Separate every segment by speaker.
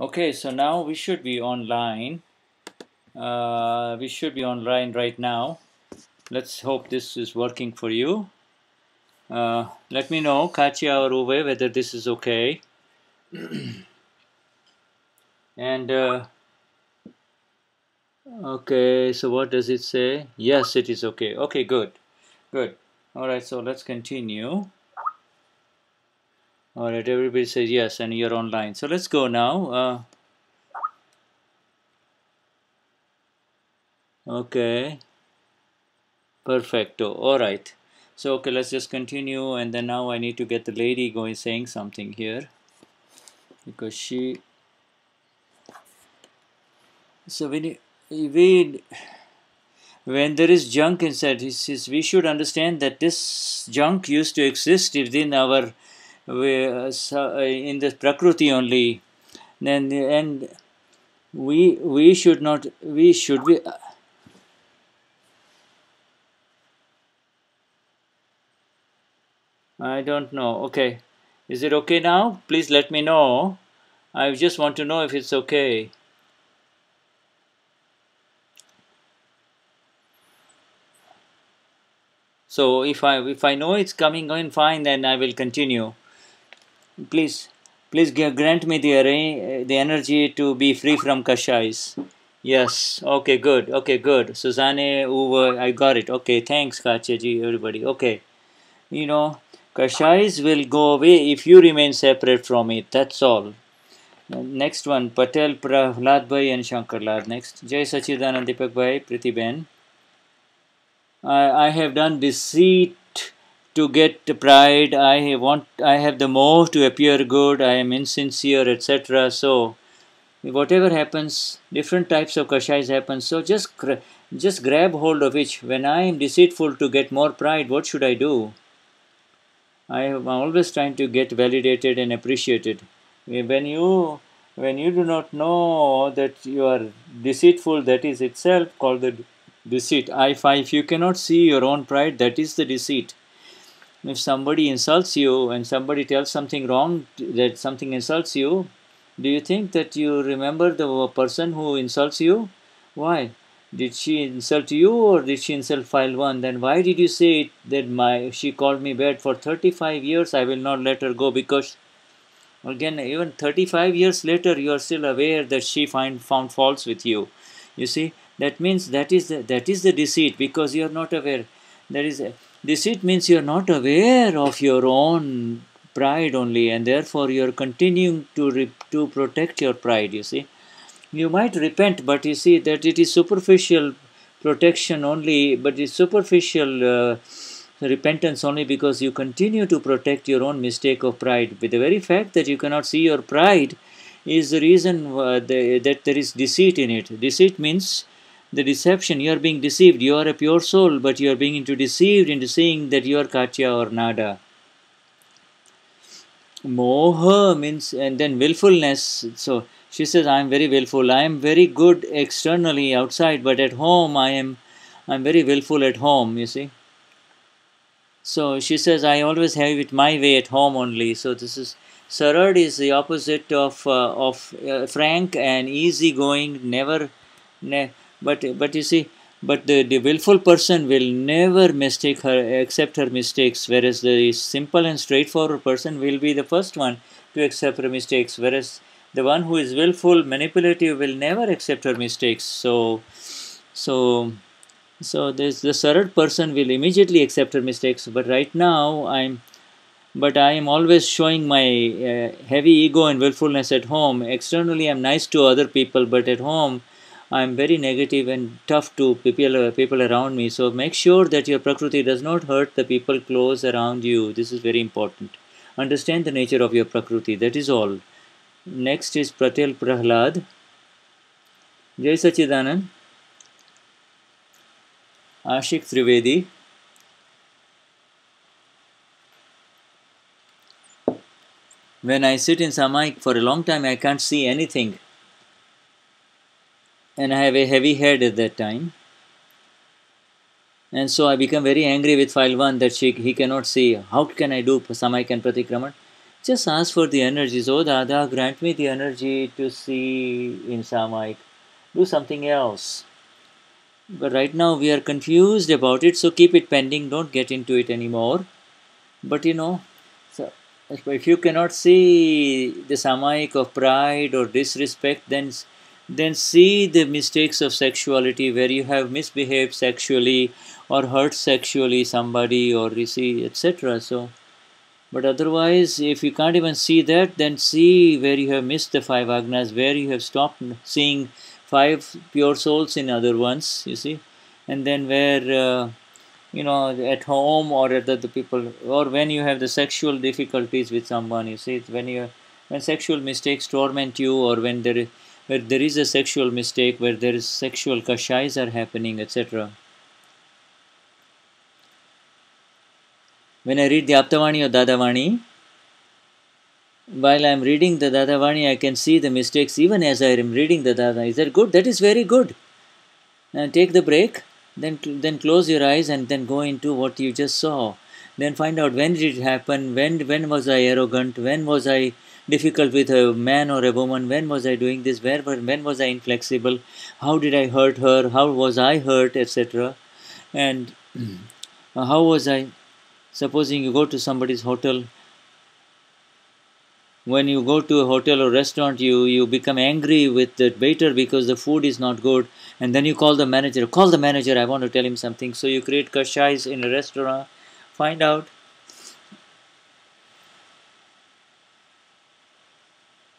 Speaker 1: Okay, so now we should be online. Uh, we should be online right now. Let's hope this is working for you. Uh, let me know, Katja or Uwe, whether this is okay. and uh, okay, so what does it say? Yes, it is okay. Okay, good, good. All right, so let's continue. All right, everybody says yes, and you're online. So let's go now. Uh, okay, perfecto. All right. So okay, let's just continue, and then now I need to get the lady going saying something here because she. So when we when there is junk inside, he says we should understand that this junk used to exist within our we, uh, uh, in the prakriti only then and we we should not we should be I don't know. Okay. Is it okay now? Please let me know. I just want to know if it's okay. So if I if I know it's coming in fine then I will continue please please grant me the the energy to be free from kashais. Yes okay good okay good. Suzanne Uwe I got it. Okay thanks Kachaji everybody. Okay. You know kashais will go away if you remain separate from it that's all. Next one Patel Prahlad Bhai and Shankar Lal next Jai Sachidanand Deepak Bhai Ben. I, I have done deceit to get pride i want i have the motive to appear good i am insincere etc so whatever happens different types of kashais happen. So just just grab hold of each when i am deceitful to get more pride what should i do? I am always trying to get validated and appreciated. When you when you do not know that you are deceitful that is itself called the deceit. I if you cannot see your own pride that is the deceit if somebody insults you and somebody tells something wrong that something insults you do you think that you remember the person who insults you? Why? Did she insult you or did she insult file 1 then why did you say it, that my she called me bad for 35 years i will not let her go because again even 35 years later you are still aware that she find found faults with you. You see that means that is the, that is the deceit because you are not aware. There is a, Deceit means you are not aware of your own pride only, and therefore you are continuing to to protect your pride. You see, you might repent, but you see that it is superficial protection only, but it's superficial. Uh, repentance only because you continue to protect your own mistake of pride. With the very fact that you cannot see your pride is the reason uh, the, that there is deceit in it. Deceit means the deception. You are being deceived. You are a pure soul but you are being into deceived into saying that you are Katja or nada. Moha means and then willfulness. So she says i am very willful. I am very good externally outside but at home i am i'm very willful at home you see. So she says i always have it my way at home only. So this is sarad is the opposite of uh, of uh, frank and easygoing never ne- but but you see but the, the willful person will never mistake her accept her mistakes whereas the simple and straightforward person will be the first one to accept her mistakes whereas the one who is willful manipulative will never accept her mistakes. So so so this the third person will immediately accept her mistakes. But right now i'm but i am always showing my uh, heavy ego and willfulness at home. Externally i'm nice to other people but at home I'm very negative and tough to people uh, people around me. So make sure that your prakriti does not hurt the people close around you. This is very important. Understand the nature of your prakriti. That is all. Next is Patel Prahlad. Jai Sachidanand. Ashik Trivedi. When I sit in Samayik for a long time, I can't see anything and I have a heavy head at that time. And so I become very angry with file 1 that she, he cannot see. How can I do Samayik and Pratikraman? Just ask for the energies. Oh Dada, grant me the energy to see in Samayik. Do something else. But right now we are confused about it, so keep it pending. Don't get into it anymore. But you know, so if you cannot see the Samayik of pride or disrespect, then then see the mistakes of sexuality where you have misbehaved sexually or hurt sexually somebody or you see etc so but otherwise if you can't even see that then see where you have missed the five agnas where you have stopped seeing five pure souls in other ones you see. And then where uh, you know at home or at the, the people or when you have the sexual difficulties with someone you see when you when sexual mistakes torment you or when there is where there is a sexual mistake, where there is sexual kashais are happening, etc. When I read the Aptavani or Dadavani, while I am reading the Dadavani, I can see the mistakes even as I am reading the Dadavani. Is that good? That is very good. And take the break, then then close your eyes and then go into what you just saw. Then find out when did it happen, when when was I arrogant, when was I difficult with a man or a woman. When was i doing this? Where were, when was i inflexible? How did i hurt her? How was i hurt? Etc and how was i? Supposing you go to somebody's hotel. When you go to a hotel or restaurant you you become angry with the waiter because the food is not good. And then you call the manager. Call the manager. I want to tell him something. So you create kashais in a restaurant. Find out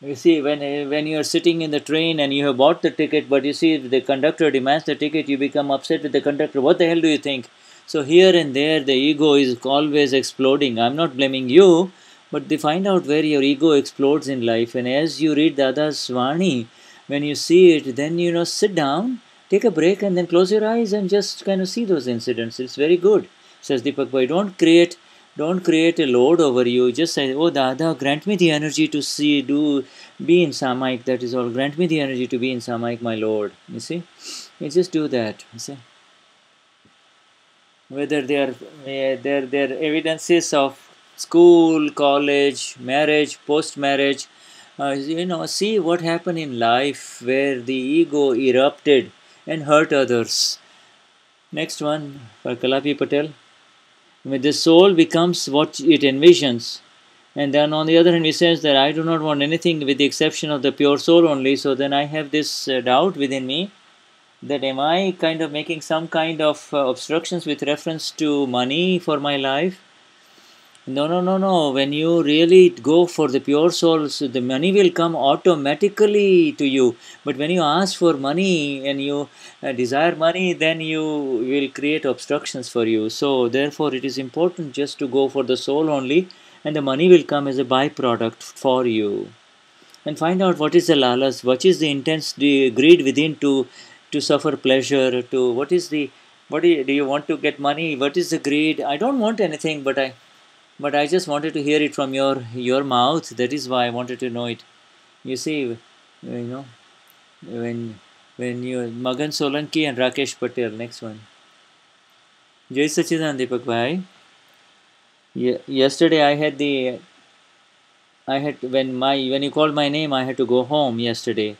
Speaker 1: You see, when uh, when you are sitting in the train and you have bought the ticket, but you see the conductor demands the ticket, you become upset with the conductor. What the hell do you think? So here and there, the ego is always exploding. I'm not blaming you, but they find out where your ego explodes in life. And as you read Dadavani, when you see it, then you know sit down, take a break, and then close your eyes and just kind of see those incidents. It's very good. Says Deepak Bhai, don't create don't create a load over you. Just say, Oh Dada, grant me the energy to see, do, be in Samayik. That is all. Grant me the energy to be in Samayik, my Lord. You see? You just do that. You see? Whether they are, they're, they're evidences of school, college, marriage, post marriage, uh, you know, see what happened in life where the ego erupted and hurt others. Next one for Kalapi Patel when the soul becomes what it envisions. And then on the other hand he says that i do not want anything with the exception of the pure soul only. So then i have this uh, doubt within me that am i kind of making some kind of uh, obstructions with reference to money for my life no, no, no, no. When you really go for the pure souls, the money will come automatically to you. But when you ask for money and you uh, desire money, then you will create obstructions for you. So, therefore, it is important just to go for the soul only, and the money will come as a byproduct for you. And find out what is the lalas, what is the intense greed within to to suffer pleasure, to what is the what do you, do you want to get money? What is the greed? I don't want anything, but I but I just wanted to hear it from your your mouth. That is why I wanted to know it. You see, you know, when when you Magan Solanki and Rakesh Patel. Next one. Jai Sachidan Deepak Bhai. yesterday I had the I had when my when you called my name I had to go home yesterday.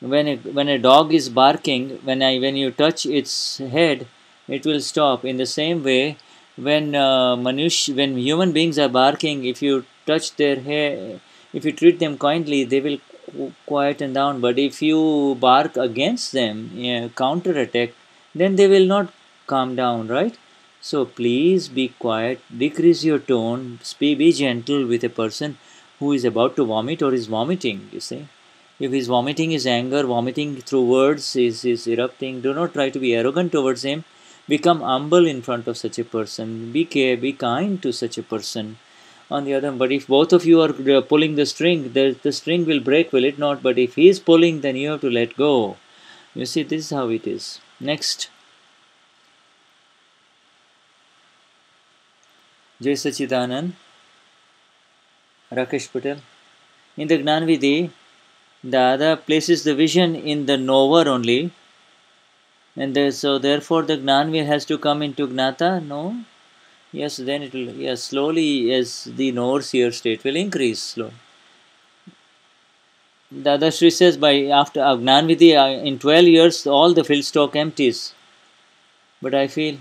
Speaker 1: When a, when a dog is barking, when I when you touch its head, it will stop. In the same way, when uh, manush when human beings are barking if you touch their hair if you treat them kindly they will quieten down. But if you bark against them yeah, counter attack then they will not calm down right? So please be quiet decrease your tone be, be gentle with a person who is about to vomit or is vomiting you see. If he's vomiting his anger vomiting through words is, is erupting do not try to be arrogant towards him become humble in front of such a person be care be kind to such a person. On the other but if both of you are uh, pulling the string the, the string will break will it not? But if he is pulling then you have to let go. You see this is how it is. Next. Jai Sachidanand. Rakesh Patel. In the Gnanvidhi the other places the vision in the knower only and there, so therefore the Gnanvi has to come into Gnata? No. Yes, then it will, yes, slowly as the overseer state will increase slow. The other Sri says by after Agnanvidhi, uh, in 12 years, all the filled stock empties. But I feel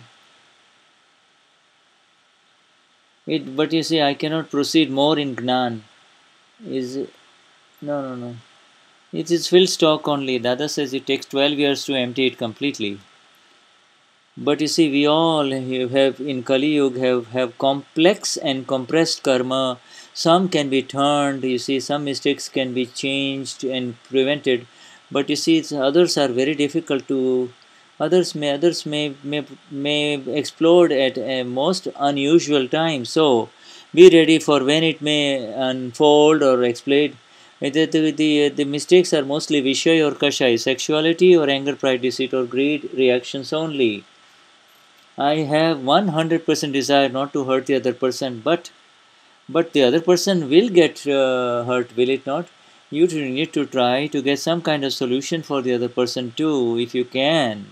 Speaker 1: it, but you see, I cannot proceed more in Gnan. Is it? no, no, no. It is fill stock only. The other says it takes 12 years to empty it completely. But you see, we all have in Kali Yuga have, have complex and compressed karma. Some can be turned, you see, some mistakes can be changed and prevented. But you see, others are very difficult to others may others may may, may explode at a most unusual time. So be ready for when it may unfold or explode the, the, the, the mistakes are mostly Vishaya or Kashai, sexuality or anger, pride, deceit or greed reactions only. I have 100% desire not to hurt the other person, but but the other person will get uh, hurt, will it not? You need to try to get some kind of solution for the other person too, if you can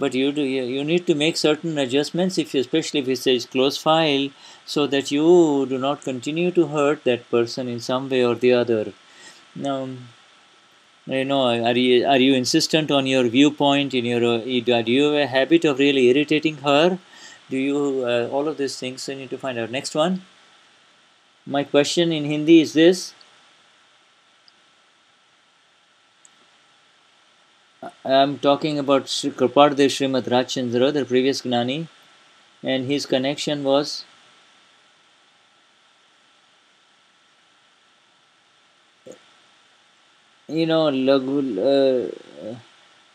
Speaker 1: but you do you need to make certain adjustments if you, especially if it says close file so that you do not continue to hurt that person in some way or the other. Now you know are you are you insistent on your viewpoint in your do you have a habit of really irritating her? Do you uh, all of these things you need to find out. Next one. My question in hindi is this I'm talking about Kripadev Srimad Rajchandra, the previous Gnani, and his connection was you know Lagu,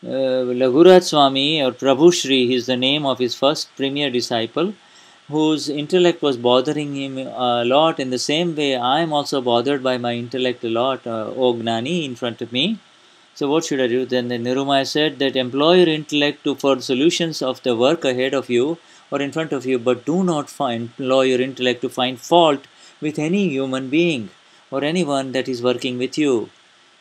Speaker 1: uh, uh, Swami or Prabhu Shri is the name of his first premier disciple whose intellect was bothering him a lot in the same way I am also bothered by my intellect a lot, uh, O Gnani in front of me so what should I do? Then the Nirumaya said that employ your intellect to for solutions of the work ahead of you or in front of you, but do not find employ your intellect to find fault with any human being or anyone that is working with you.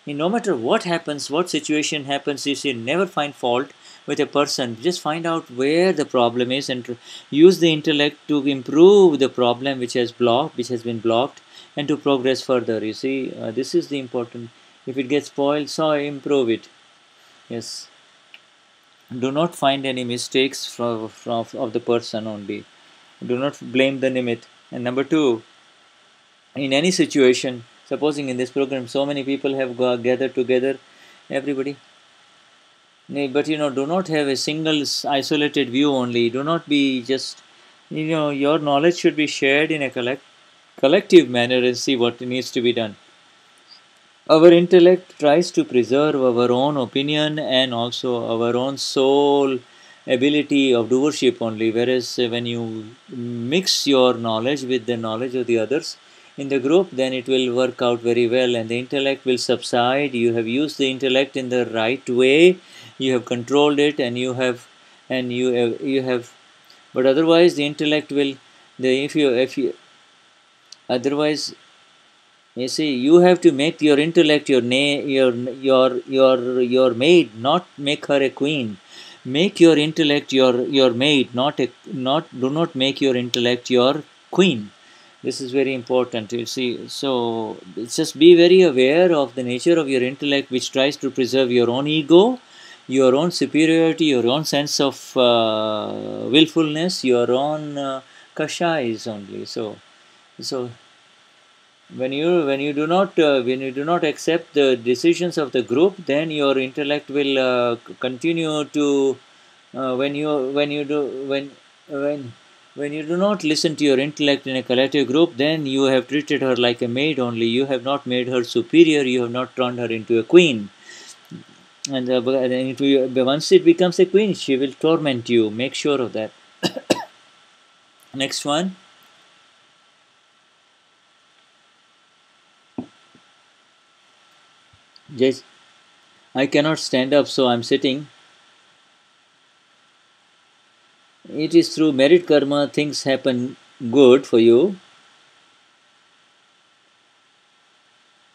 Speaker 1: No matter what happens, what situation happens, you should never find fault with a person. Just find out where the problem is and use the intellect to improve the problem which has blocked, which has been blocked, and to progress further. You see, uh, this is the important if it gets spoiled so improve it. Yes. Do not find any mistakes from, from of the person only. Do not blame the nimit and number two in any situation supposing in this program so many people have gathered together everybody. But you know do not have a single isolated view only. Do not be just you know your knowledge should be shared in a collect, collective manner and see what needs to be done our intellect tries to preserve our own opinion and also our own soul ability of doership only. Whereas when you mix your knowledge with the knowledge of the others in the group then it will work out very well and the intellect will subside. You have used the intellect in the right way you have controlled it and you have and you have you have but otherwise the intellect will the if you if you otherwise you see, you have to make your intellect your na- your your your your maid, not make her a queen. Make your intellect your your maid, not a not. Do not make your intellect your queen. This is very important. You see, so just be very aware of the nature of your intellect, which tries to preserve your own ego, your own superiority, your own sense of uh, willfulness, your own uh, kashais only. So, so when you when you do not uh, when you do not accept the decisions of the group then your intellect will uh, continue to uh, when you when you do when when when you do not listen to your intellect in a collective group then you have treated her like a maid only. You have not made her superior. You have not turned her into a queen. And uh, once it becomes a queen she will torment you. Make sure of that. Next one Yes, I cannot stand up, so I'm sitting. It is through merit karma things happen good for you.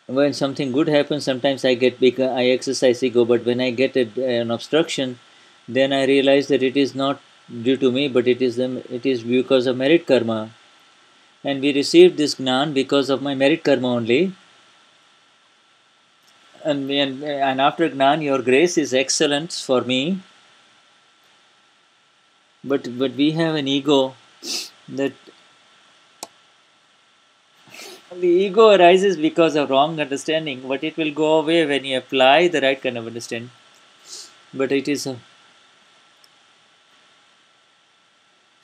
Speaker 1: When something good happens, sometimes I get bigger, I exercise ego, but when I get a, an obstruction, then I realize that it is not due to me, but it is the, it is because of merit karma. And we received this gnan because of my merit karma only. And, and, and after gnan, your grace is excellent for me. But but we have an ego that the ego arises because of wrong understanding, but it will go away when you apply the right kind of understanding. But it is a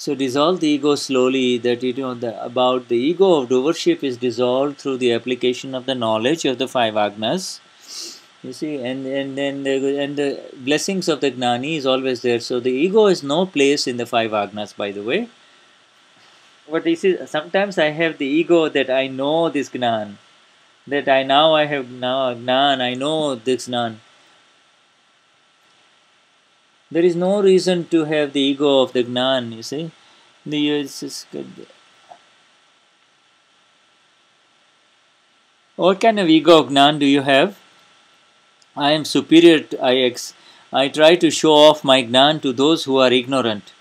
Speaker 1: So dissolve the ego slowly. That you know the, about the ego of doership is dissolved through the application of the knowledge of the five agnas. You see, and and then the, and the blessings of the gnani is always there. So the ego has no place in the five agnas, by the way. But this is sometimes I have the ego that I know this gnan, that I now I have now gnan. I know this gnan. There is no reason to have the ego of the Gnan, you see. The uh, is good. What kind of ego of Gnan do you have? I am superior to IX. I try to show off my Gnan to those who are ignorant.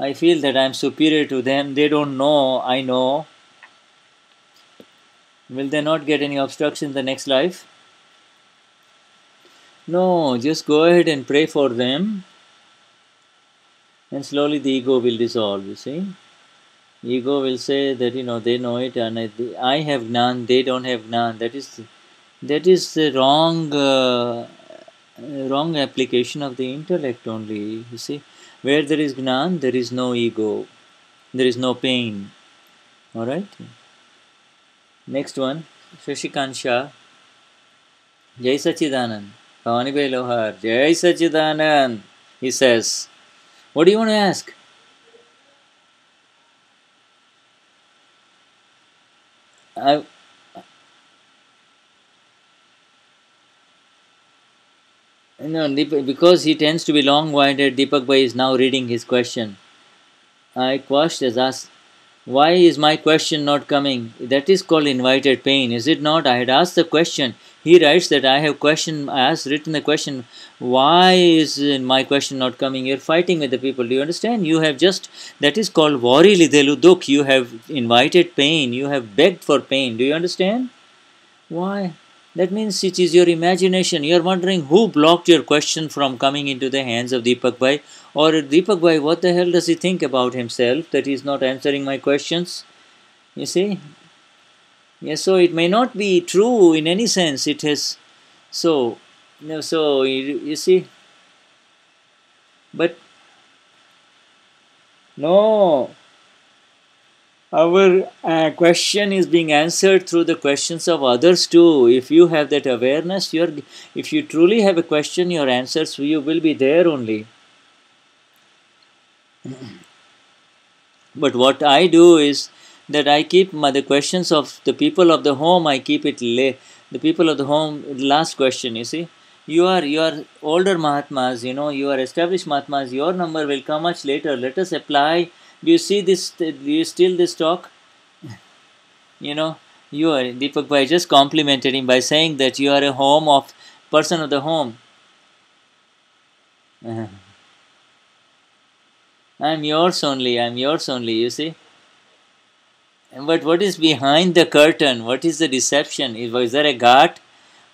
Speaker 1: I feel that I am superior to them. They don't know, I know. Will they not get any obstruction in the next life? No, just go ahead and pray for them and slowly the ego will dissolve, you see. Ego will say that, you know, they know it and I, I have gnan, they don't have gnan. That is, that is the wrong, uh, wrong application of the intellect only, you see. Where there is gnan, there is no ego, there is no pain. Alright? Next one, Shashikant Shah. Jai Sachidanand. Bhavani Lohar, Jai Sachidanand, he says. What do you want to ask? I, no, because he tends to be long-winded, Deepak Bhai is now reading his question. I quashed has asked, why is my question not coming? That is called invited pain, is it not? I had asked the question he writes that I have question I asked written the question why is my question not coming you're fighting with the people do you understand you have just that is called vori lidelu duk you have invited pain you have begged for pain do you understand why that means it is your imagination. You're wondering who blocked your question from coming into the hands of Deepak Bhai. Or Deepak Bhai what the hell does he think about himself that he is not answering my questions? You see? Yes, so it may not be true in any sense. It has so you so you, you see, but no, our uh, question is being answered through the questions of others too. If you have that awareness, you're if you truly have a question, your answers you will be there only. But what I do is that I keep my, the questions of the people of the home, I keep it lay. The people of the home, last question, you see. You are, you are older Mahatmas, you know, you are established Mahatmas, your number will come much later. Let us apply. Do you see this, do you steal this talk? you know, you are, Deepak Bhai just complimented him by saying that you are a home of, person of the home. I am yours only, I am yours only, you see. But what is behind the curtain? What is the deception? Is, there a ghat?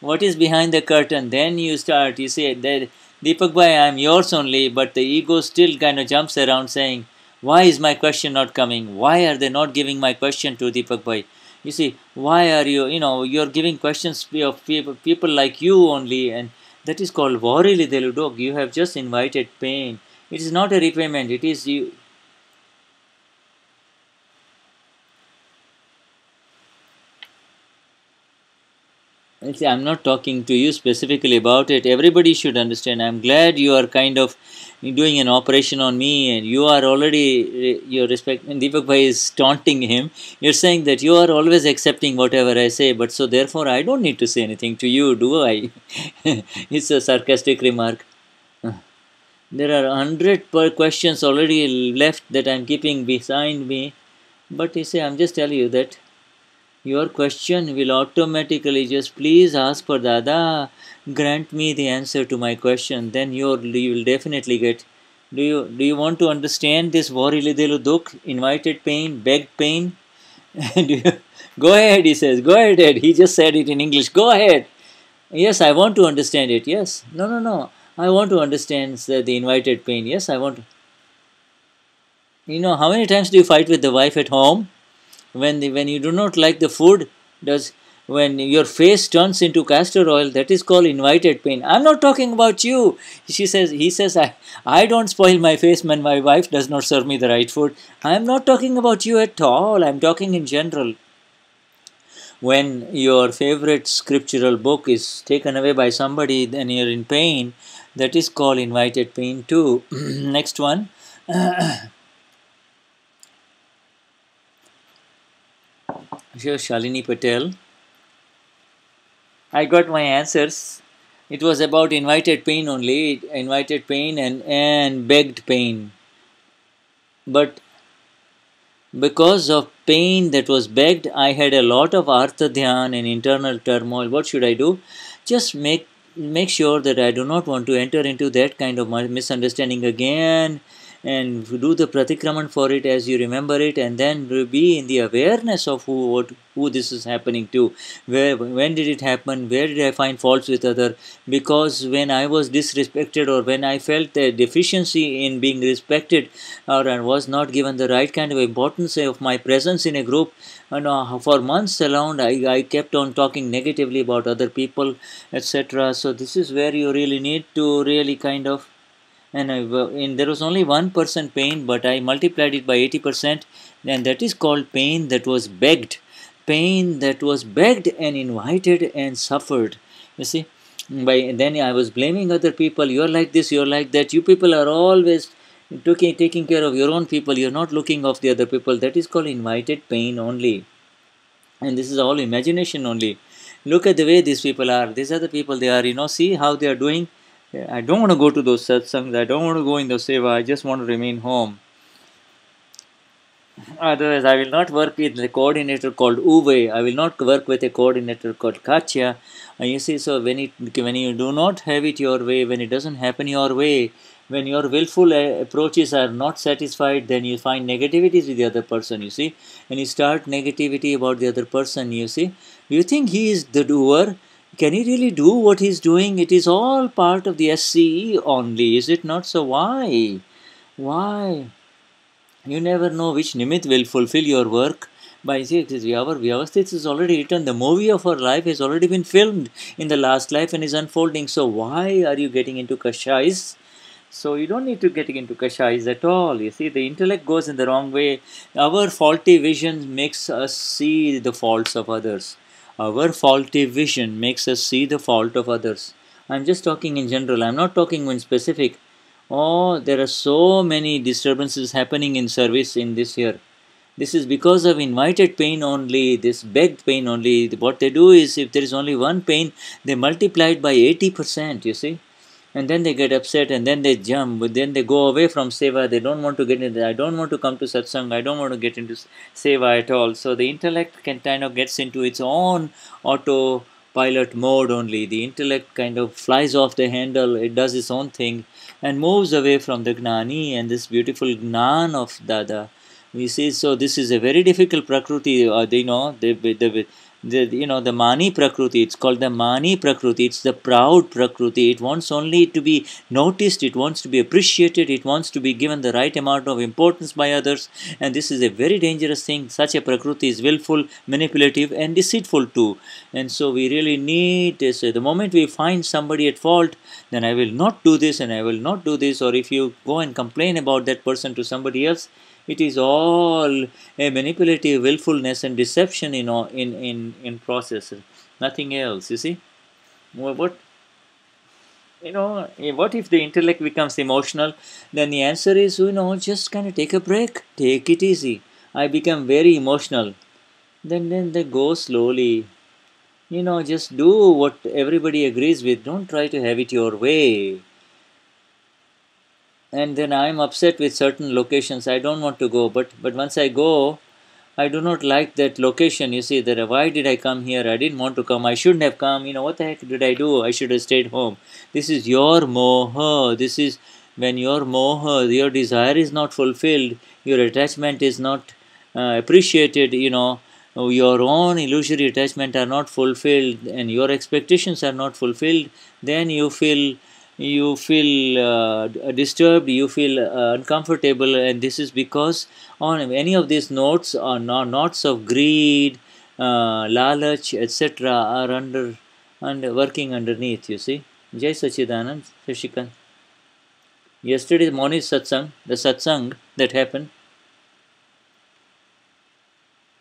Speaker 1: What is behind the curtain? Then you start, you say, Deepak Bhai, I am yours only, but the ego still kind of jumps around saying, why is my question not coming? Why are they not giving my question to Deepak Bhai? You see, why are you, you know, you're giving questions of people, like you only, and that is called Varili Deludog. You have just invited pain. It is not a repayment, it is you, See, I'm not talking to you specifically about it. Everybody should understand. I'm glad you are kind of doing an operation on me and you are already, your respect, and Deepak Bhai is taunting him. You're saying that you are always accepting whatever I say, but so therefore I don't need to say anything to you, do I? it's a sarcastic remark. There are hundred per questions already left that I'm keeping behind me, but you say, I'm just telling you that your question will automatically just please ask for Dada, grant me the answer to my question. Then you you will definitely get Do you do you want to understand this Vorilidelu Duk, invited pain, begged pain? go ahead, he says. Go ahead. He just said it in English. Go ahead. Yes, I want to understand it. Yes. No, no, no. I want to understand the, the invited pain. Yes, I want to. You know, how many times do you fight with the wife at home? When the, when you do not like the food, does when your face turns into castor oil that is called invited pain. I'm not talking about you. She says he says i i don't spoil my face when my wife does not serve me the right food. I'm not talking about you at all. I'm talking in general. When your favorite scriptural book is taken away by somebody then you're in pain. That is called invited pain too. Next one Here's Shalini Patel. I got my answers. It was about invited pain only, invited pain and, and begged pain. But because of pain that was begged, I had a lot of artha dhyan and internal turmoil. What should I do? Just make make sure that I do not want to enter into that kind of misunderstanding again and do the pratikraman for it as you remember it and then be in the awareness of who what, who this is happening to. Where when did it happen? Where did i find faults with other? Because when i was disrespected or when i felt a deficiency in being respected or I was not given the right kind of importance of my presence in a group and uh, for months around I, I kept on talking negatively about other people etc so this is where you really need to really kind of and, I, and there was only 1% pain but I multiplied it by 80% and that is called pain that was begged. Pain that was begged and invited and suffered. You see by then I was blaming other people you're like this you're like that. You people are always taking, taking care of your own people. You're not looking of the other people. That is called invited pain only. And this is all imagination only. Look at the way these people are. These are the people they are you know. See how they are doing I don't want to go to those satsangs. I don't want to go in the seva. I just want to remain home. Otherwise, I will not work with the coordinator called Uwe. I will not work with a coordinator called Katja. And you see, so when it when you do not have it your way, when it doesn't happen your way, when your willful uh, approaches are not satisfied, then you find negativities with the other person. You see, and you start negativity about the other person. You see, you think he is the doer can he really do what he's doing? It is all part of the SCE only, is it not? So why? Why? You never know which Nimit will fulfill your work. By our Vyavasthit is already written. The movie of our life has already been filmed in the last life and is unfolding. So why are you getting into Kashais? So you don't need to get into Kashais at all. You see, the intellect goes in the wrong way. Our faulty vision makes us see the faults of others. Our faulty vision makes us see the fault of others. I'm just talking in general, I'm not talking in specific. Oh, there are so many disturbances happening in service in this year. This is because of invited pain only, this begged pain only. What they do is, if there is only one pain, they multiply it by 80%, you see and then they get upset and then they jump but then they go away from seva. They don't want to get into i don't want to come to satsang. I don't want to get into seva at all. So the intellect can kind of gets into its own autopilot mode only. The intellect kind of flies off the handle. It does its own thing and moves away from the gnani and this beautiful gnan of dada. We see so this is a very difficult prakriti uh, you know the, the, the you know the mani prakriti it's called the mani prakriti it's the proud prakriti it wants only to be noticed it wants to be appreciated it wants to be given the right amount of importance by others and this is a very dangerous thing such a prakriti is willful manipulative and deceitful too. And so we really need this the moment we find somebody at fault then i will not do this and i will not do this or if you go and complain about that person to somebody else it is all a manipulative willfulness and deception know in in in process. Nothing else you see? What? You know eh, what if the intellect becomes emotional? Then the answer is you know just kind of take a break. Take it easy. I become very emotional. Then then they go slowly. You know just do what everybody agrees with. Don't try to have it your way and then I am upset with certain locations. I don't want to go, but but once I go, I do not like that location. You see that why did I come here? I didn't want to come. I shouldn't have come. You know what the heck did I do? I should have stayed home. This is your moha. This is when your moha, your desire is not fulfilled, your attachment is not uh, appreciated, you know, your own illusory attachment are not fulfilled and your expectations are not fulfilled, then you feel you feel uh, disturbed, you feel uh, uncomfortable, and this is because on any of these notes or knots of greed, uh, lalach, etc., are under and working underneath. You see, Jai Sachidanand, Shashikant. Yesterday morning satsang, the satsang that happened,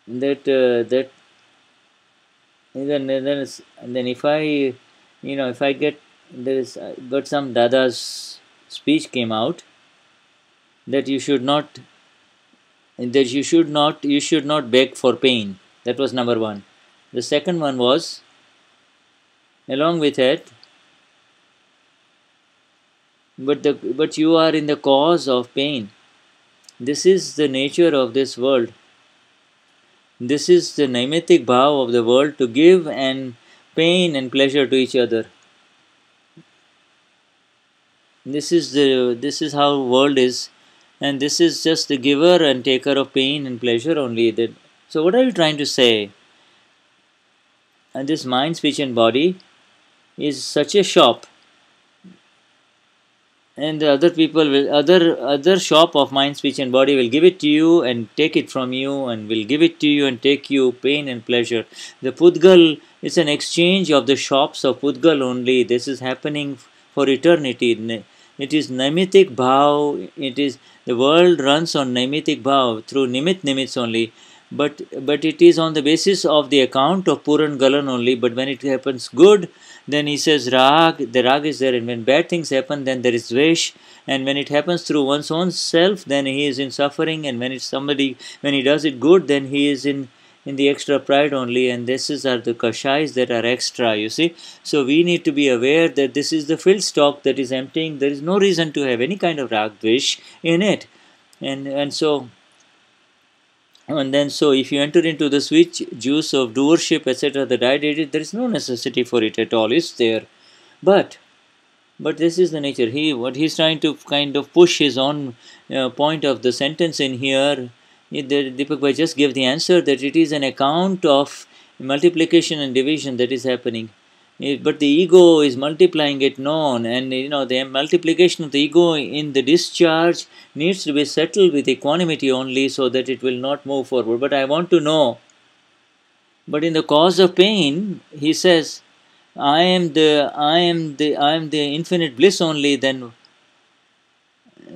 Speaker 1: that uh, that then then then if I you know if I get there is uh, some Dada's speech came out that you should not that you should not you should not beg for pain. That was number one. The second one was along with it but the but you are in the cause of pain. This is the nature of this world. This is the naimatik bhav of the world to give and pain and pleasure to each other. This is the this is how world is, and this is just the giver and taker of pain and pleasure only. That so, what are you trying to say? And this mind, speech, and body is such a shop. And the other people will other other shop of mind speech and body will give it to you and take it from you and will give it to you and take you pain and pleasure. The pudgal is an exchange of the shops of pudgal only. This is happening for eternity it is nimitik bhav. It is the world runs on nimitik bhav through nimit nimits only. But but it is on the basis of the account of puran galan only. But when it happens good then he says rag, the rag is there, and when bad things happen, then there is dvesh, and when it happens through one's own self, then he is in suffering, and when it's somebody, when he does it good, then he is in in the extra pride only, and this is are the kashais that are extra, you see. So we need to be aware that this is the filled stock that is emptying. There is no reason to have any kind of rag dvesh in it, and and so and then so if you enter into the switch juice of doership etc that i did there is no necessity for it at all it's there but but this is the nature he what he's trying to kind of push his own uh, point of the sentence in here Deepak Bhai just gave the answer that it is an account of multiplication and division that is happening. But the ego is multiplying it known and you know the multiplication of the ego in the discharge needs to be settled with equanimity only so that it will not move forward. But i want to know but in the cause of pain he says i am the i am the i am the infinite bliss only then.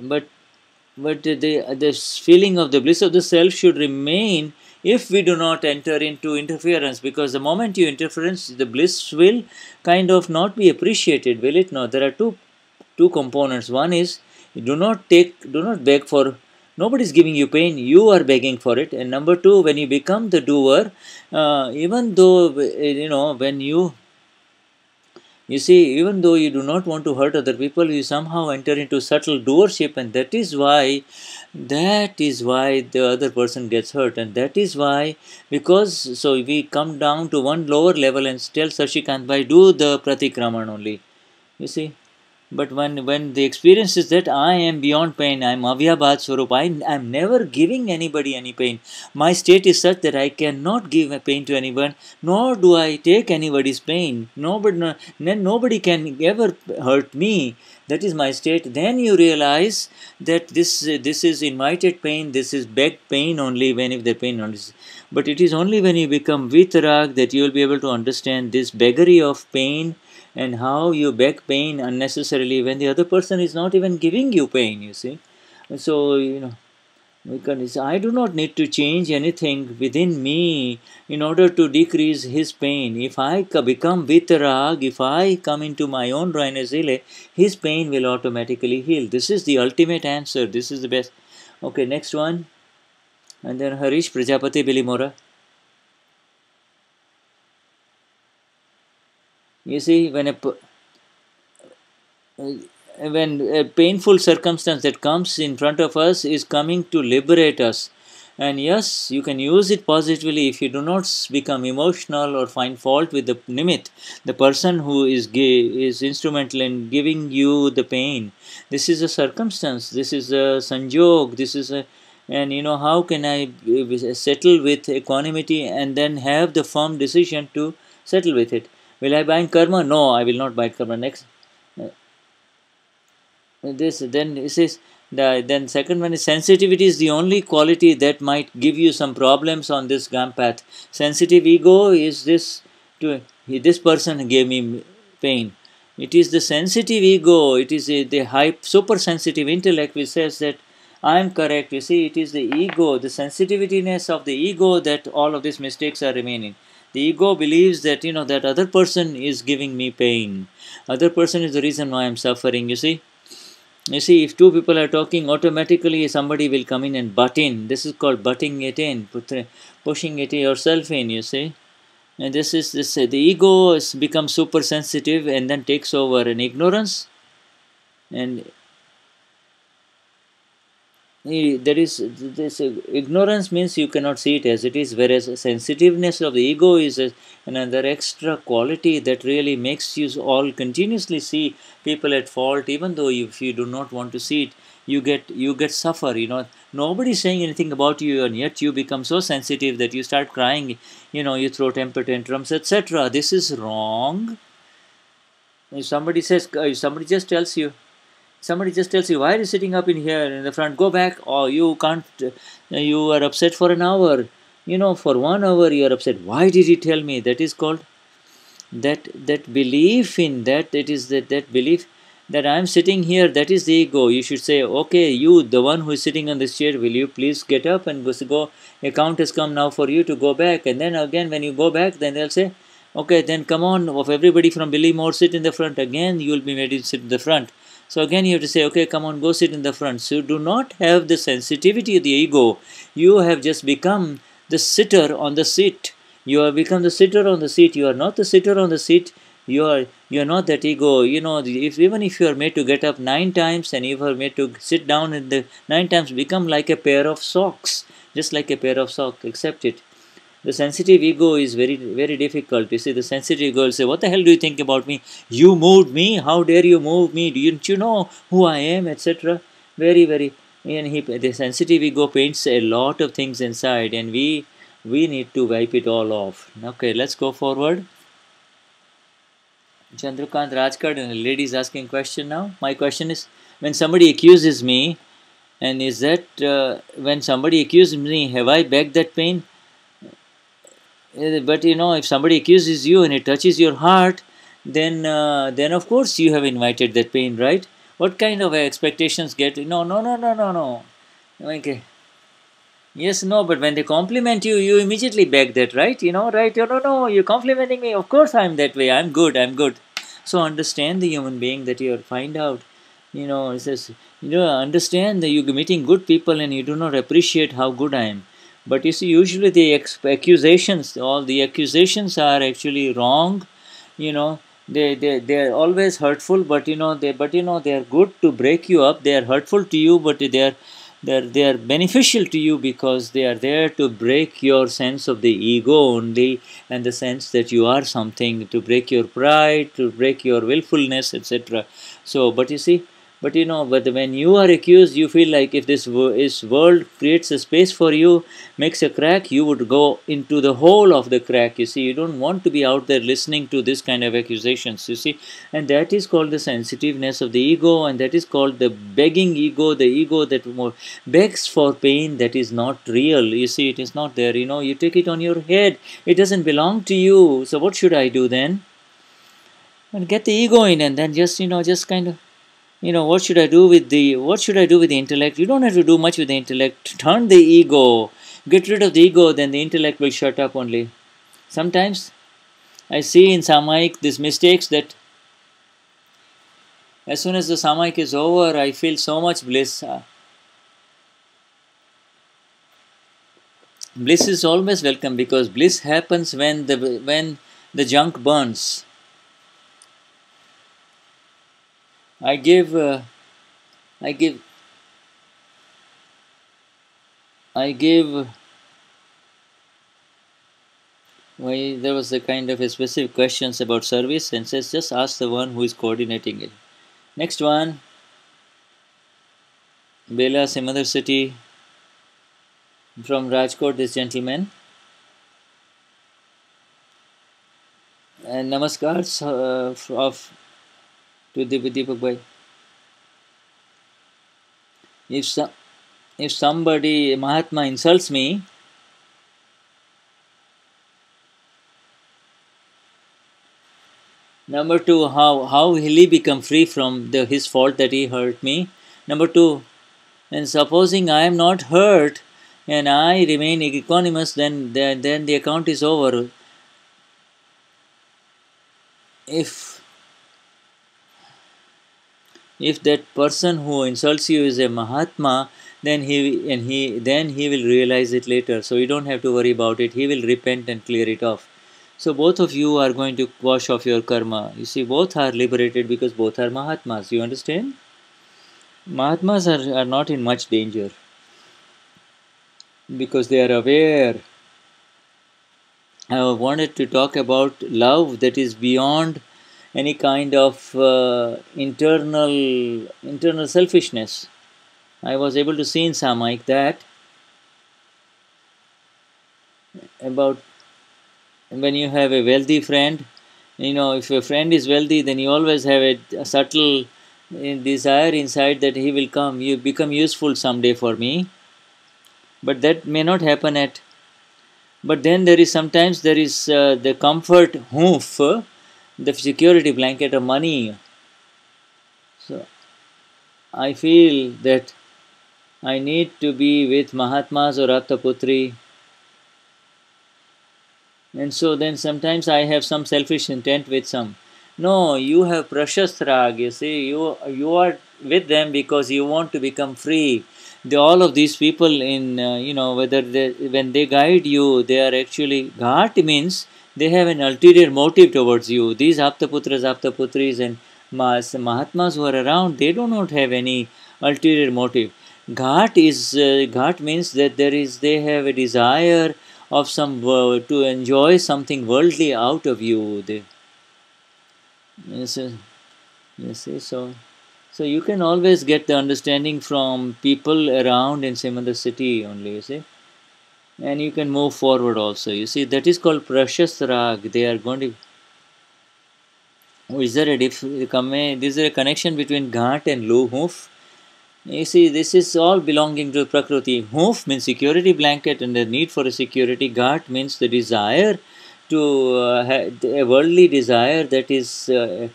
Speaker 1: But but the the feeling of the bliss of the self should remain if we do not enter into interference because the moment you interference the bliss will kind of not be appreciated will it not? There are two two components. One is do not take do not beg for nobody is giving you pain you are begging for it. And number two when you become the doer uh, even though you know when you you see, even though you do not want to hurt other people, you somehow enter into subtle doership, and that is why, that is why the other person gets hurt, and that is why, because so we come down to one lower level and tell Shashikant by do the pratikraman only. You see, but when, when the experience is that I am beyond pain, I am Avyabadh Swarup, I am never giving anybody any pain. My state is such that I cannot give a pain to anyone, nor do I take anybody's pain. Nobody, no, nobody can ever hurt me. That is my state. Then you realize that this this is invited pain, this is begged pain only when if the pain only. But it is only when you become vitarag that you will be able to understand this beggary of pain and how you beg pain unnecessarily when the other person is not even giving you pain you see so you know I do not need to change anything within me in order to decrease his pain. If I become vitarag, if I come into my own Rainazile, his pain will automatically heal. This is the ultimate answer. This is the best. Okay, next one. And then Harish Prajapati Bilimora. You see, when a when a painful circumstance that comes in front of us is coming to liberate us, and yes you can use it positively if you do not become emotional or find fault with the nimit the person who is gi- is instrumental in giving you the pain. This is a circumstance. This is a sanjog. This is a and you know how can i uh, settle with equanimity and then have the firm decision to settle with it will i bind karma? No i will not bind karma. Next. This then it says the then second one is sensitivity is the only quality that might give you some problems on this gram path. Sensitive ego is this to this person gave me pain. It is the sensitive ego it is a, the high super sensitive intellect which says that i am correct. You see it is the ego the sensitiveness of the ego that all of these mistakes are remaining the ego believes that you know that other person is giving me pain other person is the reason why i'm suffering you see you see, if two people are talking, automatically somebody will come in and butt in. This is called butting it in, pushing it yourself in. You see, and this is this. The ego has become super sensitive and then takes over in ignorance, and there is this uh, ignorance means you cannot see it as it is, whereas sensitiveness of the ego is another extra quality that really makes you all continuously see people at fault even though if you do not want to see it you get you get suffer you know. Nobody's saying anything about you and yet you become so sensitive that you start crying you know you throw temper tantrums etc this is wrong. If somebody says if somebody just tells you somebody just tells you why are you sitting up in here in the front? Go back. Or you can't uh, you are upset for an hour. You know for one hour you are upset. Why did he tell me? That is called that that belief in that it is that that belief that i'm sitting here that is the ego. You should say okay you the one who is sitting on this chair will you please get up and go go a count has come now for you to go back. And then again when you go back then they'll say okay then come on of everybody from billy moore sit in the front. Again you will be made to sit in the front so again you have to say okay come on go sit in the front. So you do not have the sensitivity of the ego. You have just become the sitter on the seat. You have become the sitter on the seat. You are not the sitter on the seat. You are you are not that ego. You know if even if you are made to get up nine times and if you are made to sit down in the nine times become like a pair of socks just like a pair of socks accept it the sensitive ego is very very difficult. You see the sensitive ego will say what the hell do you think about me? You moved me. How dare you move me? Didn't you know who i am? etc very very. And he the sensitive ego paints a lot of things inside and we we need to wipe it all off. Okay let's go forward. Chandrakant rajkar and a lady is asking question now. My question is when somebody accuses me and is that uh, when somebody accuses me have i begged that pain but you know if somebody accuses you and it touches your heart then uh, then of course you have invited that pain right? What kind of expectations get no no no no no no. Okay yes no but when they compliment you you immediately beg that right? You know right? No no no you're complimenting me. Of course i'm that way. I'm good. I'm good. So understand the human being that you find out you know it says you know understand that you're meeting good people and you do not appreciate how good i am but you see usually the accusations all the accusations are actually wrong you know. They they they're always hurtful but you know they but you know they are good to break you up. They are hurtful to you but they are they're they are beneficial to you because they are there to break your sense of the ego only and the sense that you are something to break your pride to break your willfulness etc so but you see but you know but when you are accused you feel like if this, this world creates a space for you makes a crack you would go into the whole of the crack you see. You don't want to be out there listening to this kind of accusations you see. And that is called the sensitiveness of the ego and that is called the begging ego the ego that begs for pain that is not real you see. It is not there you know. You take it on your head. It doesn't belong to you. So what should i do then? And get the ego in and then just you know just kind of you know what should i do with the what should i do with the intellect? You don't have to do much with the intellect. Turn the ego. Get rid of the ego then the intellect will shut up only. Sometimes i see in samayik these mistakes that as soon as the samayik is over i feel so much bliss. Uh, bliss is always welcome because bliss happens when the when the junk burns i give uh, i give I gave why there was a kind of a specific questions about service and says just ask the one who is coordinating it. Next one, Bela Simandhar city from Rajkot, this gentleman. And namaskars uh, of to Deepak Bhai. If some if somebody Mahatma insults me, Number two, how, how will he become free from the, his fault that he hurt me? Number two, and supposing I am not hurt and I remain equanimous, then, then, then the account is over. If if that person who insults you is a Mahatma, then he and he then he will realize it later. So you don't have to worry about it. He will repent and clear it off. So both of you are going to wash off your karma. You see, both are liberated because both are Mahatmas. You understand? Mahatmas are, are not in much danger because they are aware. I wanted to talk about love that is beyond any kind of uh, internal internal selfishness. I was able to see in Samayik that about when you have a wealthy friend you know if your friend is wealthy then you always have a, a subtle uh, desire inside that he will come you become useful someday for me but that may not happen at but then there is sometimes there is uh, the comfort hoof the security blanket of money so i feel that i need to be with mahatmas or aptaputri and so then sometimes I have some selfish intent with some. No, you have precious rag. You see, you you are with them because you want to become free. The, all of these people in uh, you know whether they, when they guide you, they are actually ghat means they have an ulterior motive towards you. These aptaputras, aptaputris, and mahatmas who are around, they do not have any ulterior motive. Ghat is uh, ghat means that there is they have a desire of some to enjoy something worldly out of you. They, yes, yes, so. So you can always get the understanding from people around in Simandhar city only, you see. And you can move forward also. You see, that is called precious rag. They are going to. Oh, is there a diff? Is there a connection between Ghat and low hoof You see, this is all belonging to Prakriti. Hoof means security blanket, and the need for a security ghat means the desire to uh, a worldly desire that is uh,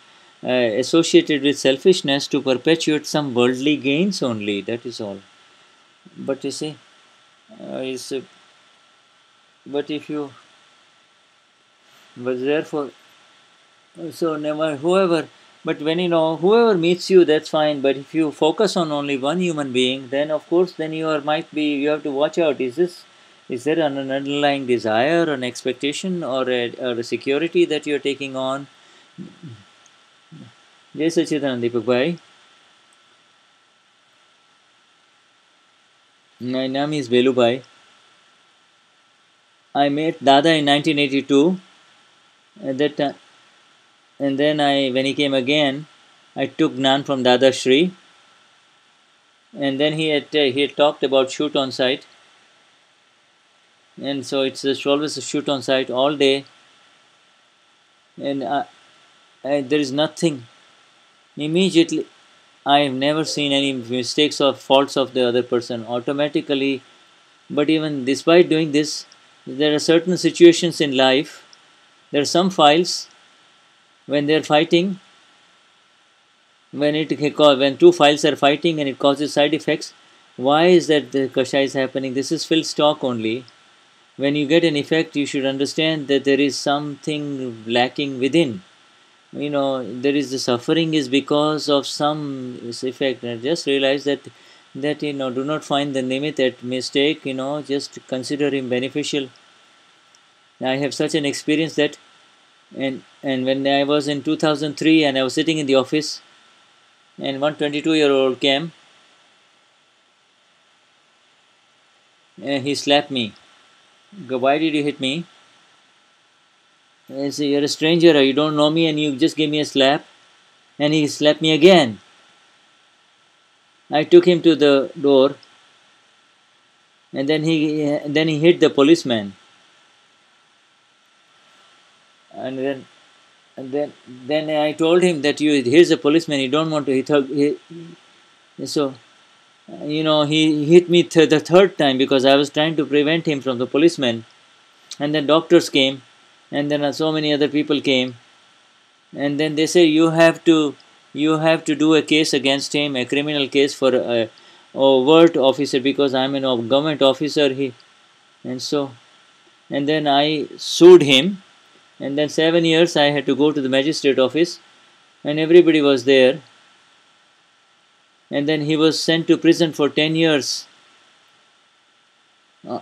Speaker 1: uh, associated with selfishness to perpetuate some worldly gains only. That is all. But you see, uh, is but if you but therefore so never whoever but when you know whoever meets you, that's fine. But if you focus on only one human being, then of course, then you are might be you have to watch out. Is this is there an underlying desire, an expectation, or a, or a security that you're taking on? Sachidanand Deepak Bhai. My name is Belu Bhai. I met Dada in 1982. At that time, and then I when he came again I took Gnan from Dada Shri and then he had uh, he had talked about shoot on sight. and so it's just always a shoot on sight all day and I, I, there is nothing immediately I have never seen any mistakes or faults of the other person automatically but even despite doing this there are certain situations in life there are some files when they are fighting, when it when two files are fighting and it causes side effects, why is that the kashaya is happening? This is filled stock only. When you get an effect, you should understand that there is something lacking within. You know, there is the suffering is because of some effect. And just realize that that you know, do not find the limit at mistake. You know, just consider him beneficial. I have such an experience that and and when I was in 2003 and I was sitting in the office and one 22 year old came and he slapped me. Go, Why did you hit me? I say, You're a stranger, you don't know me, and you just gave me a slap. And he slapped me again. I took him to the door, and then he then he hit the policeman. And then and then then I told him that you here's a policeman. You don't want to hit. He, so you know he hit me th- the third time because I was trying to prevent him from the policeman. And then doctors came, and then so many other people came, and then they say you have to you have to do a case against him, a criminal case for a overt officer because I'm a government officer. He and so and then I sued him and then seven years I had to go to the magistrate office and everybody was there and then he was sent to prison for 10 years. Uh,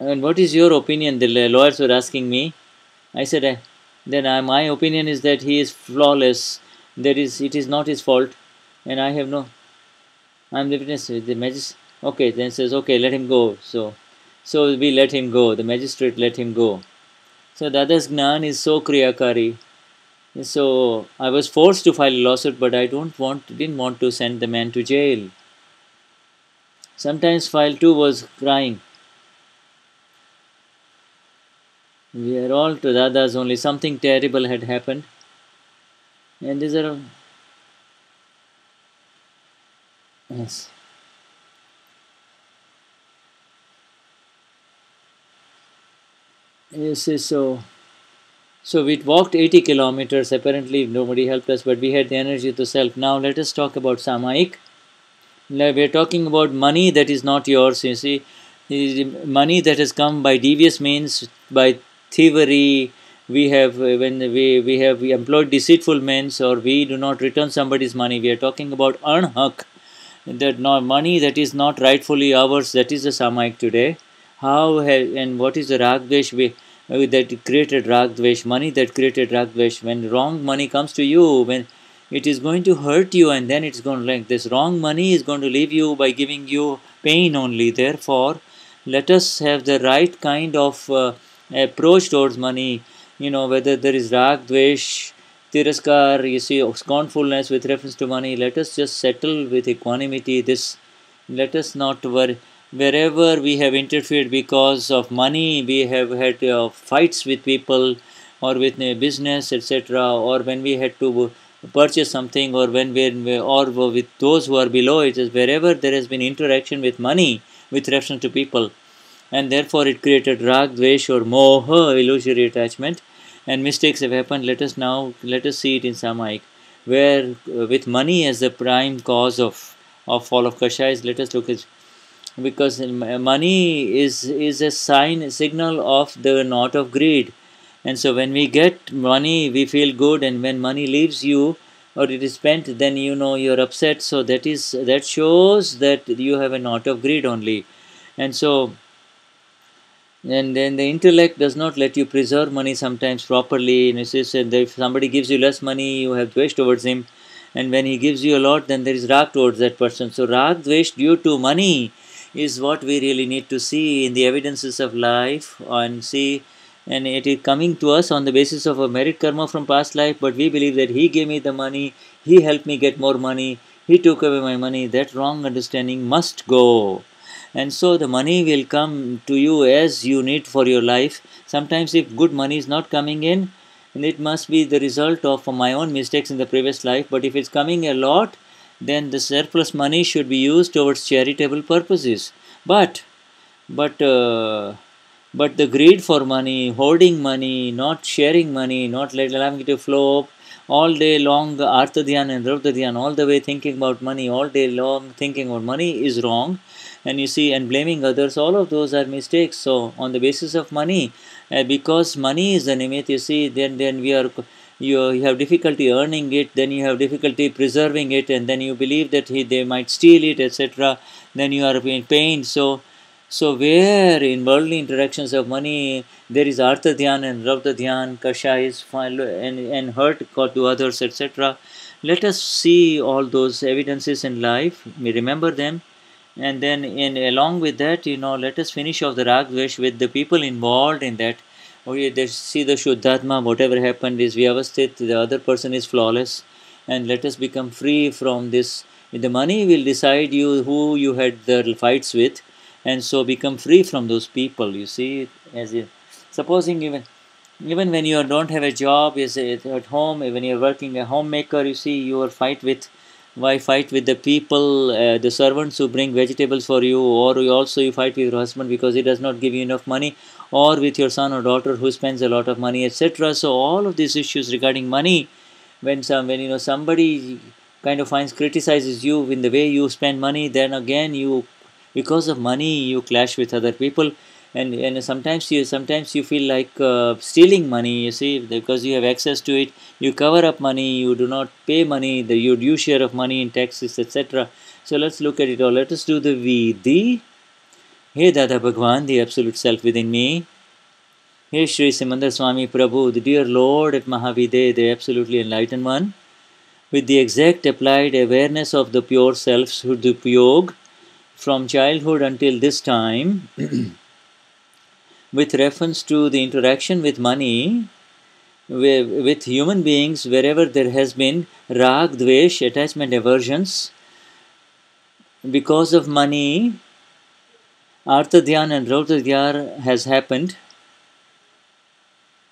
Speaker 1: and what is your opinion? The lawyers were asking me. I said uh, then uh, my opinion is that he is flawless there is it is not his fault and I have no I'm the witness the magistrate okay then says okay let him go so so we let him go the magistrate let him go so Dada's Gnan is so Kriyakari. So I was forced to file a lawsuit, but I don't want didn't want to send the man to jail. Sometimes file two was crying. We are all to Dada's only something terrible had happened. And these are yes. Yes, so so we walked 80 kilometers. Apparently, nobody helped us, but we had the energy to self. Now, let us talk about Samayik. We're talking about money that is not yours. You see, money that has come by devious means, by thievery. We have when we we have we employed deceitful means, or we do not return somebody's money. We are talking about unhak, that no, money that is not rightfully ours. That is the Samayik today. How have, and what is the ragdvesh? We uh, that created ragdvesh, money that created ragdvesh. When wrong money comes to you, when it is going to hurt you, and then it's going to like this wrong money is going to leave you by giving you pain only. Therefore, let us have the right kind of uh, approach towards money. You know whether there is ragdvesh, tiraskar, you see scornfulness with reference to money. Let us just settle with equanimity. This let us not worry wherever we have interfered because of money, we have had uh, fights with people or with uh, business, etc., or when we had to purchase something, or when we or with those who are below it is wherever there has been interaction with money with reference to people, and therefore it created rag, dvesh, or moha, illusory attachment, and mistakes have happened. Let us now let us see it in Samayik, where uh, with money as the prime cause of of fall of Kashayas, let us look at because money is is a sign a signal of the knot of greed. And so when we get money we feel good and when money leaves you or it is spent then you know you're upset. So that is that shows that you have a knot of greed only. And so and then the intellect does not let you preserve money sometimes properly. And if somebody gives you less money you have dvesh towards him. And when he gives you a lot then there is rag towards that person. So rag dvesh due to money is what we really need to see in the evidences of life and see. And it is coming to us on the basis of a merit karma from past life. But we believe that he gave me the money he helped me get more money he took away my money. That wrong understanding must go and so the money will come to you as you need for your life sometimes if good money is not coming in it must be the result of my own mistakes in the previous life but if it's coming a lot then the surplus money should be used towards charitable purposes. But, but, uh, but the greed for money, hoarding money, not sharing money, not allowing it to flow up all day long, Artha Dhyan and Raudra Dhyan, all the way thinking about money, all day long thinking about money is wrong. And you see, and blaming others, all of those are mistakes. So, on the basis of money, uh, because money is the nimit, you see, then, then we are you, you have difficulty earning it, then you have difficulty preserving it, and then you believe that he, they might steal it, etc. Then you are in pain. So, so where in worldly interactions of money there is artha dhyan and raudra dhyan, kasha is and, and hurt to others, etc. Let us see all those evidences in life, we remember them, and then in along with that you know let us finish off the rag dvesh with the people involved in that. Okay they see the shuddhatma whatever happened is vyavasthit the other person is flawless. And let us become free from this. The money will decide you who you had the fights with and so become free from those people you see as if supposing even even when you don't have a job is at home when you're working a homemaker you see you will fight with why fight with the people uh, the servants who bring vegetables for you or you also you fight with your husband because he does not give you enough money or with your son or daughter who spends a lot of money etc so all of these issues regarding money when some when you know somebody kind of finds criticizes you in the way you spend money then again you because of money you clash with other people. And and sometimes you sometimes you feel like uh, stealing money you see. Because you have access to it you cover up money you do not pay money the your due share of money in taxes etc so let's look at it all. Let us do the vidhi hey dada bhagwan the absolute self within me. Hey Sri Simandhar Swami Prabhu the dear Lord at Mahavideh the absolutely enlightened one. With the exact applied awareness of the pure self Shuddhupayog from childhood until this time with reference to the interaction with money with, human beings wherever there has been rag, dvesh, attachment, aversions because of money artha and raudradhyan has happened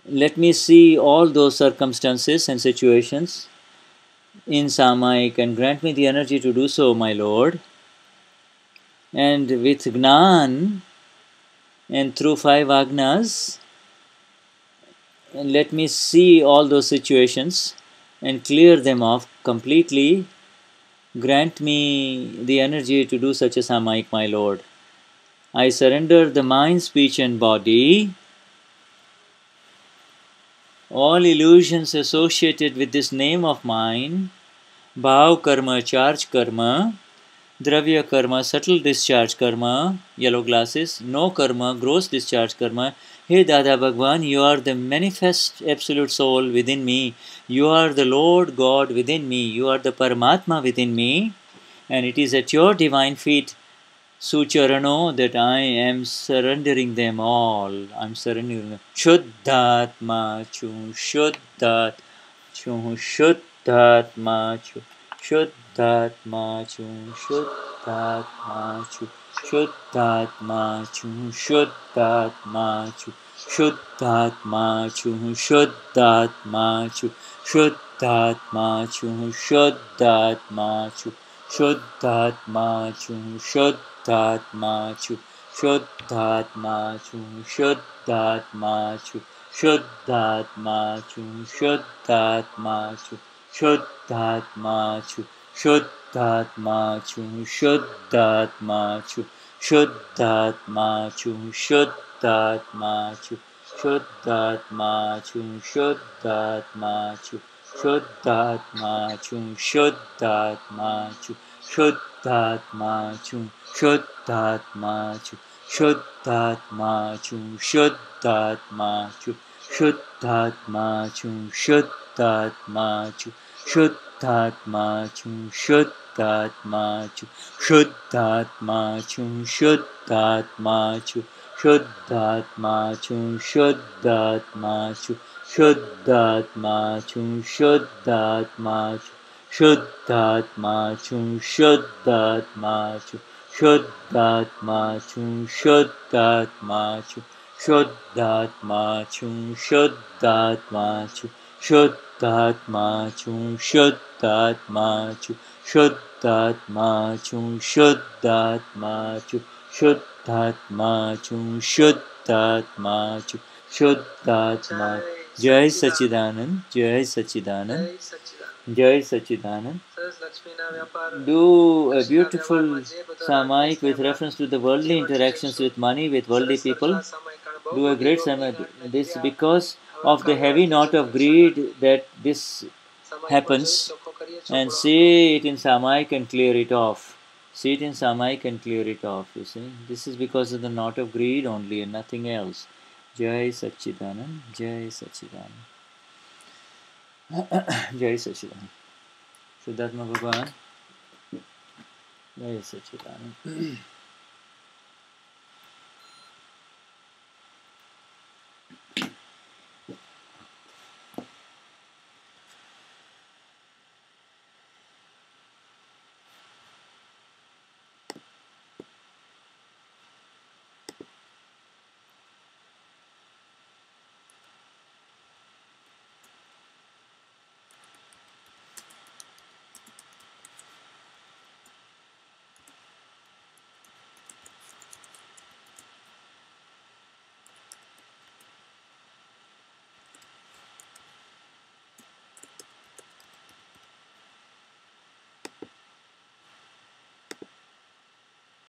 Speaker 1: let me see all those circumstances and situations in Samayik and grant me the energy to do so, my Lord. And with Gnan, and through five agnas let me see all those situations and clear them off completely. Grant me the energy to do such a samayik my lord. I surrender the mind speech and body. All illusions associated with this name of mine bhav karma charge karma dravya karma subtle discharge karma yellow glasses no karma gross discharge karma, hey Dada Bhagwan you are the manifest absolute soul within me you are the lord god within me you are the Paramatma within me and it is at your divine feet सुचरणो that I am surrendering them all I am surrendering शुद्धात्मा छू शुद्धात् छू शुद्धात्मा छू शुद्ध chu, Shuddhatma chu, Shuddhatma chu, Shuddhatma chu, Shuddhatma chu, Shuddhatma chu, Shuddhatma chu, Shuddhatma chu, Shuddhatma chu, Shuddhatma chu, Shuddhatma chu, Shuddhatma chu, Shuddhatma chu, Shuddhatma chu, Shuddhatma chu, Shuddhatma chu, Shuddhatma chu, Shuddhatma chu, Shuddhatma chu, Shuddhatma chu, Shuddhatma chu, Shuddhatma chu, Shuddhatma chu, Shuddhatma chu, Shuddhatma chu, Shuddhatma chu, Shuddhatma chu, Shuddhatma chu, Shuddhatma Shuddhatma chu, Shuddhatma chu, Shuddhatma chu, Shuddhatma chu, Shuddhatma chu, Shuddhatma chu, Shuddhatma chu, Shuddhatma chu, Shuddhatma chu, शुद्धात्मा छू शुद्धात्मा छू शुद्धात्मा छू शुद्धात्मा छू शुद्धात्मा छू शुद्धात्मा छू शुद्धात्मा जय सचिदानंद जय सचिदानंद जय Sachidanand do a beautiful samaik with reference to the worldly interactions with money with worldly people do a great samaik this because uh, of the heavy knot of greed that this happens and see it in Samayik and clear it off. See it in Samayik and clear it off, you see. This is because of the knot of greed only and nothing else. Jai Sachidanand, Jai Sachidanand. Jai Sachidanand. Shuddhatma Bhagavan. Jai Sachidanand.